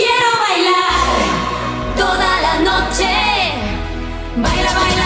Quiero bailar toda la noche. Baila, baila.